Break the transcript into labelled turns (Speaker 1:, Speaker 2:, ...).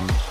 Speaker 1: Bye.